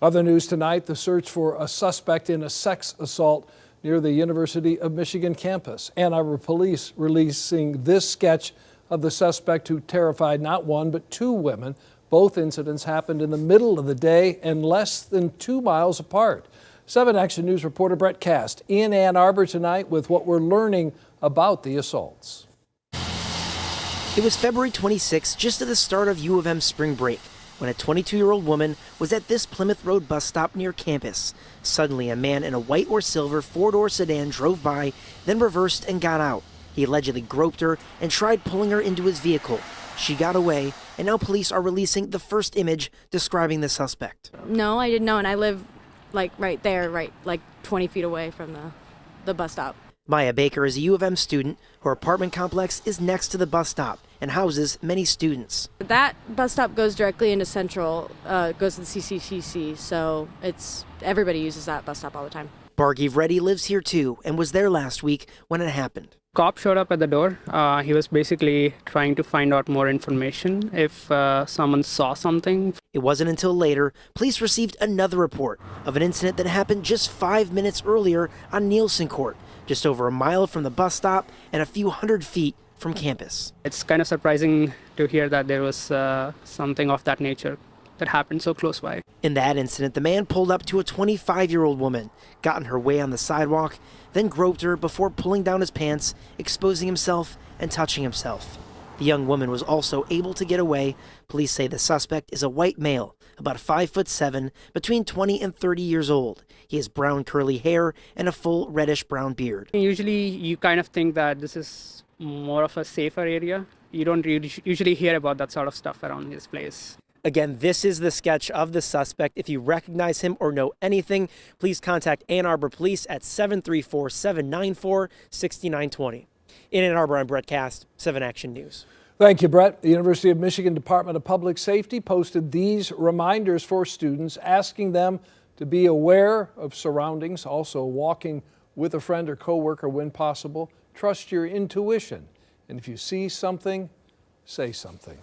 Other news tonight the search for a suspect in a sex assault near the University of Michigan campus. Ann Arbor police releasing this sketch of the suspect who terrified not one but two women. Both incidents happened in the middle of the day and less than two miles apart. 7 Action News reporter Brett Kast in Ann Arbor tonight with what we're learning about the assaults. It was February 26, just at the start of U of M spring break, when a 22 year old woman was at this Plymouth Road bus stop near campus. Suddenly, a man in a white or silver four door sedan drove by, then reversed and got out. He allegedly groped her and tried pulling her into his vehicle. She got away, and now police are releasing the first image describing the suspect. No, I didn't know, and I live like right there, right like 20 feet away from the, the bus stop. Maya Baker is a U of M student. Her apartment complex is next to the bus stop and houses many students. That bus stop goes directly into Central, uh, goes to the CCCC, so it's everybody uses that bus stop all the time. Bhargav Reddy lives here too and was there last week when it happened. Cop showed up at the door. Uh, he was basically trying to find out more information if uh, someone saw something. It wasn't until later police received another report of an incident that happened just five minutes earlier on Nielsen Court, just over a mile from the bus stop and a few hundred feet from campus. It's kind of surprising to hear that there was uh, something of that nature that happened so close by. In that incident, the man pulled up to a 25 year old woman, got in her way on the sidewalk, then groped her before pulling down his pants, exposing himself and touching himself. The young woman was also able to get away. Police say the suspect is a white male, about 5 foot 7, between 20 and 30 years old. He has brown curly hair and a full reddish brown beard. Usually you kind of think that this is more of a safer area. You don't usually hear about that sort of stuff around this place. Again, this is the sketch of the suspect. If you recognize him or know anything, please contact Ann Arbor Police at 734 794 6920. In Ann Arbor, I'm Brett Kast, 7 Action News. Thank you, Brett. The University of Michigan Department of Public Safety posted these reminders for students, asking them to be aware of surroundings, also walking with a friend or coworker when possible. Trust your intuition. And if you see something, say something.